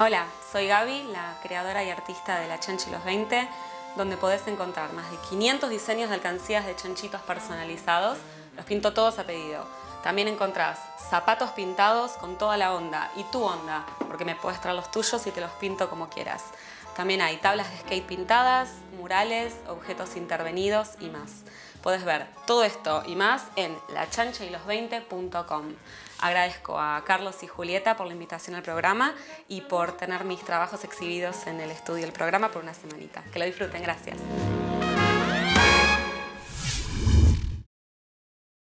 Hola, soy Gaby, la creadora y artista de La Chanchi los 20, donde podés encontrar más de 500 diseños de alcancías de chanchitos personalizados. Los pinto todos a pedido. También encontrás zapatos pintados con toda la onda y tu onda, porque me puedes traer los tuyos y te los pinto como quieras. También hay tablas de skate pintadas, objetos intervenidos y más. Puedes ver todo esto y más en lachanchaylos20.com. Agradezco a Carlos y Julieta por la invitación al programa y por tener mis trabajos exhibidos en el estudio del programa por una semanita. Que lo disfruten, gracias.